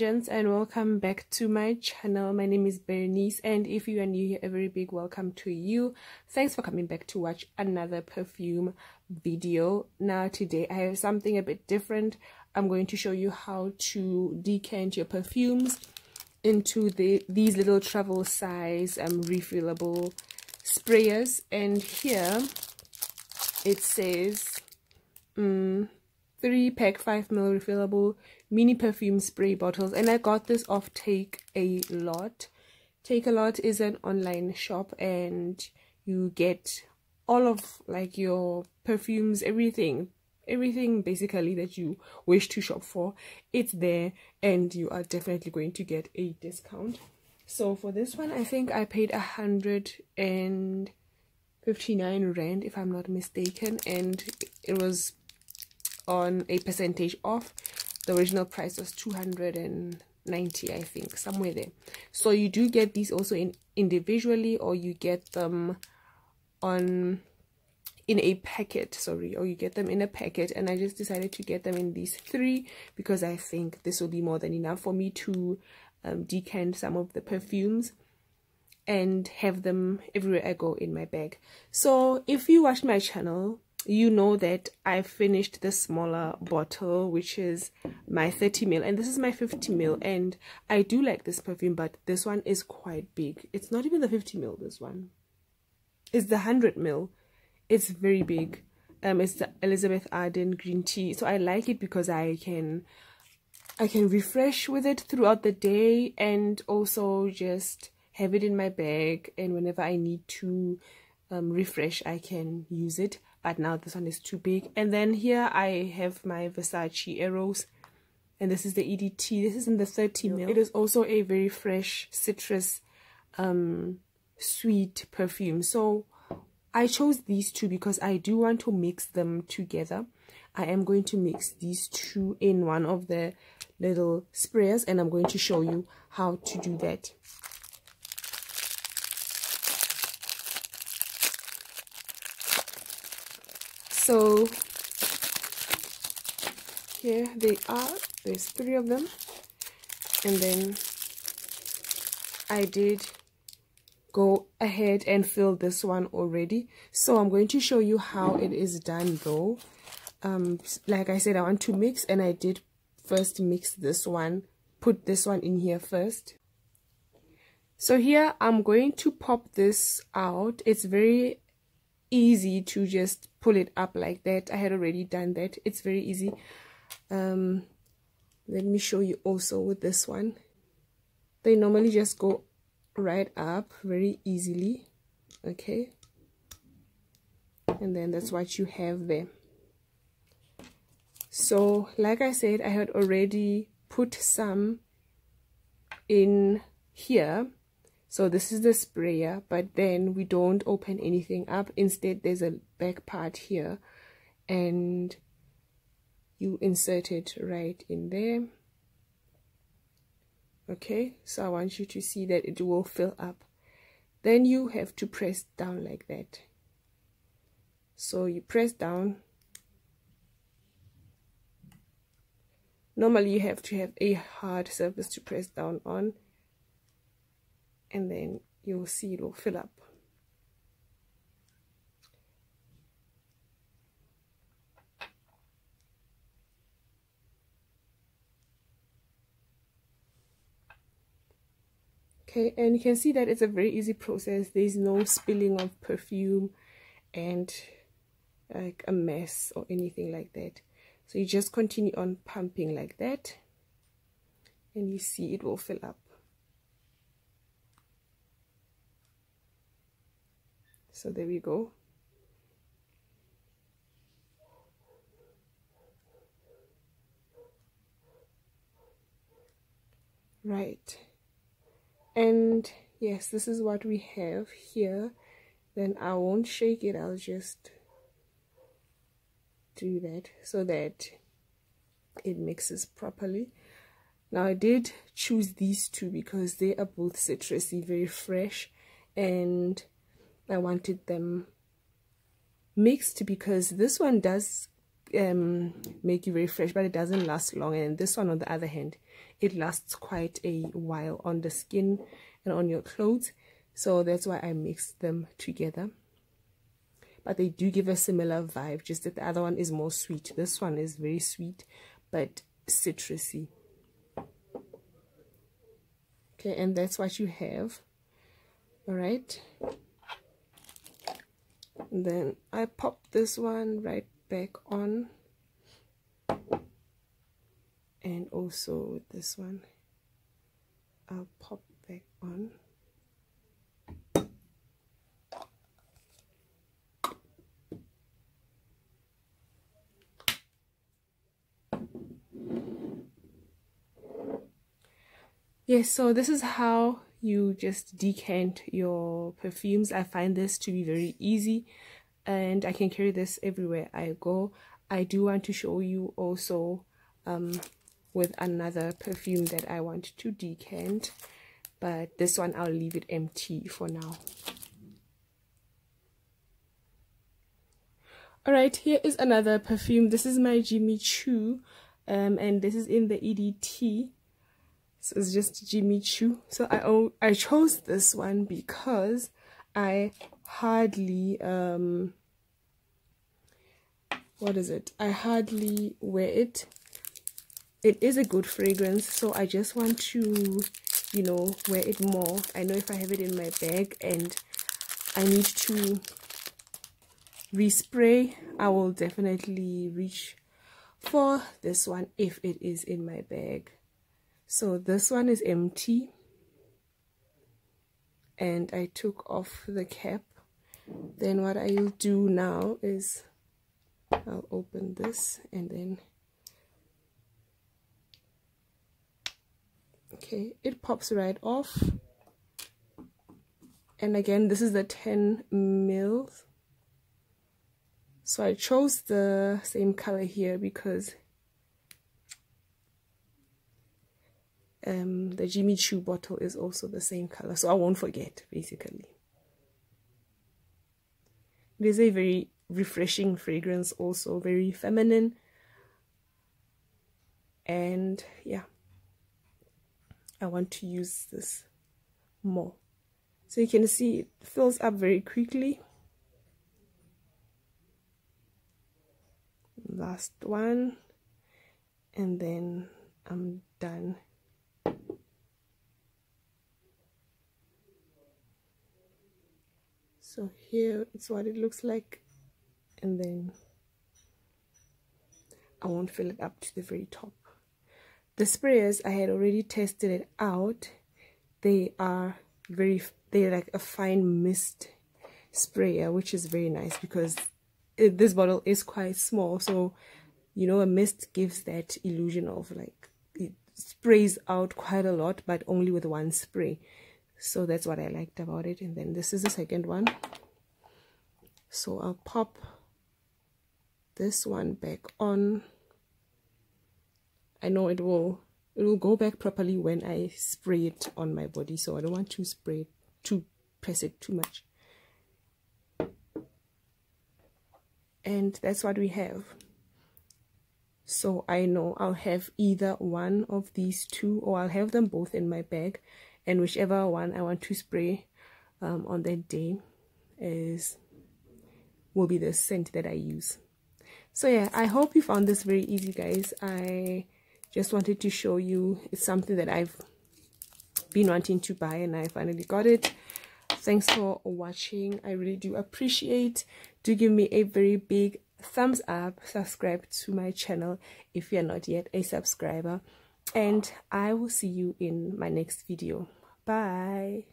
gents and welcome back to my channel. My name is bernice and if you are new here a very big welcome to you. Thanks for coming back to watch another perfume video. Now today i have something a bit different. I'm going to show you how to decant your perfumes into the these little travel size um refillable sprayers. And here it says um three pack 5 mil refillable mini perfume spray bottles. And i got this off take a lot. Takealot is an online shop and you get all of like your perfumes everything everything basically that you wish to shop for. It's there and you are definitely going to get a discount. So for this one i think i paid a hundred and 59 rand if i'm not mistaken and it was on a percentage off the original price was 290 i think somewhere there. So you do get these also in individually or you get them on in a packet sorry or you get them in a packet and i just decided to get them in these three because i think this will be more than enough for me to um, decant some of the perfumes and have them everywhere i go in my bag. So if you watch my channel you know that I finished the smaller bottle which is my 30 mil and this is my 50 mil and I do like this perfume but this one is quite big. It's not even the 50 mil this one. It's the 100 mil. It's very big. Um it's the Elizabeth Arden green tea. So I like it because I can I can refresh with it throughout the day and also just have it in my bag and whenever I need to um, refresh I can use it but now this one is too big. And then here I have my Versace Eros. And this is the EDT this is in the 30 mil. It is also a very fresh citrus um sweet perfume. So I chose these two because I do want to mix them together. I am going to mix these two in one of the little sprayers and I'm going to show you how to do that so here they are. There's three of them. And then I did go ahead and fill this one already. So I'm going to show you how it is done though. Um like I said I want to mix and I did first mix this one put this one in here first. So here I'm going to pop this out. It's very easy to just pull it up like that. I had already done that. It's very easy. Um let me show you also with this one. They normally just go right up very easily okay? And then that's what you have there. So like i said i had already put some in here so this is the sprayer but then we don't open anything up. Instead there's a back part here and you insert it right in there. Okay so i want you to see that it will fill up. Then you have to press down like that. So you press down. Normally you have to have a hard surface to press down on and then you'll see it will fill up. Okay and you can see that it's a very easy process. There's no spilling of perfume and like a mess or anything like that. So you just continue on pumping like that and you see it will fill up so there we go. Right. And yes this is what we have here. Then I won't shake it. I'll just do that so that it mixes properly. Now I did choose these two because they are both citrusy very fresh and I wanted them mixed because this one does um make you very fresh but it doesn't last long. And this one on the other hand it lasts quite a while on the skin and on your clothes. So that's why I mixed them together. But they do give a similar vibe just that the other one is more sweet. This one is very sweet but citrusy. Okay and that's what you have. All right then I pop this one right back on. And also this one I'll pop back on. Yes so this is how you just decant your perfumes. I find this to be very easy and i can carry this everywhere i go. I do want to show you also um, with another perfume that i want to decant but this one i'll leave it empty for now. All right here is another perfume. This is my jimmy choo um, and this is in the edt so it's just Jimmy Choo. So I I chose this one because I hardly um what is it? I hardly wear it. It is a good fragrance, so I just want to, you know, wear it more. I know if I have it in my bag and I need to respray, I will definitely reach for this one if it is in my bag so this one is empty and I took off the cap. Then what I'll do now is I'll open this and then okay it pops right off. And again this is the 10 mils so I chose the same color here because um, the Jimmy Choo bottle is also the same color, so I won't forget, basically. It is a very refreshing fragrance, also very feminine. And yeah, I want to use this more. So you can see it fills up very quickly. Last one. And then I'm done. So here it's what it looks like. And then I won't fill it up to the very top. The sprayers I had already tested it out. They are very they're like a fine mist sprayer which is very nice because it, this bottle is quite small. So you know a mist gives that illusion of like it sprays out quite a lot but only with one spray so that's what I liked about it. And then this is the second one. So I'll pop this one back on. I know it will it will go back properly when I spray it on my body. So I don't want to spray it to press it too much. And that's what we have. So I know I'll have either one of these two or I'll have them both in my bag and whichever one I want to spray um, on that day is will be the scent that I use. So yeah I hope you found this very easy guys. I just wanted to show you it's something that I've been wanting to buy and I finally got it. Thanks for watching. I really do appreciate. Do give me a very big thumbs up. Subscribe to my channel if you're not yet a subscriber. And I will see you in my next video. Bye.